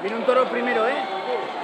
Viene un toro primero, ¿eh?